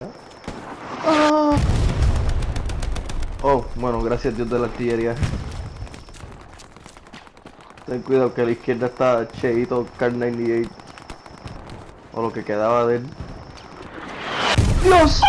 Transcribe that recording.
Ah. Oh, bueno, gracias Dios de la artillería. Ten cuidado que a la izquierda está Cheito Car 98. O lo que quedaba de él. ¡Dios!